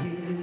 you.